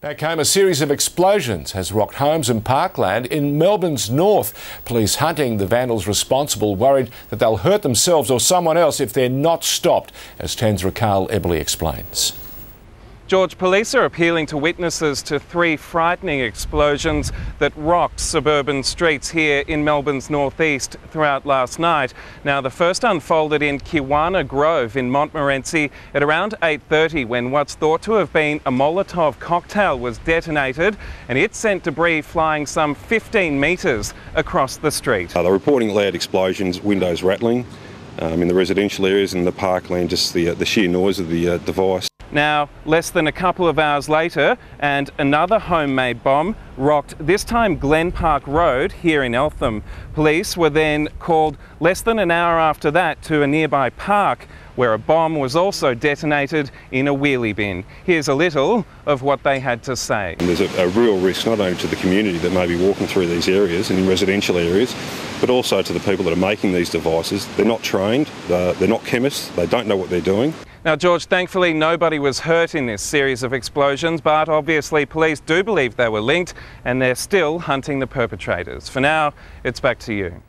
Back home, a series of explosions has rocked homes and parkland in Melbourne's north. Police hunting the vandals responsible, worried that they'll hurt themselves or someone else if they're not stopped, as TEN's Raquel Eberly explains. George, police are appealing to witnesses to three frightening explosions that rocked suburban streets here in Melbourne's northeast throughout last night. Now, the first unfolded in Kiwana Grove in Montmorency at around 8.30 when what's thought to have been a Molotov cocktail was detonated and it sent debris flying some 15 metres across the street. Uh, they're reporting loud explosions, windows rattling um, in the residential areas and the parkland, just the, uh, the sheer noise of the uh, device. Now, less than a couple of hours later, and another homemade bomb rocked this time Glen Park Road here in Eltham. Police were then called less than an hour after that to a nearby park where a bomb was also detonated in a wheelie bin. Here's a little of what they had to say. There's a, a real risk not only to the community that may be walking through these areas and in residential areas, but also to the people that are making these devices. They're not trained, they're, they're not chemists, they don't know what they're doing. Now, George, thankfully nobody was hurt in this series of explosions, but obviously police do believe they were linked and they're still hunting the perpetrators. For now, it's back to you.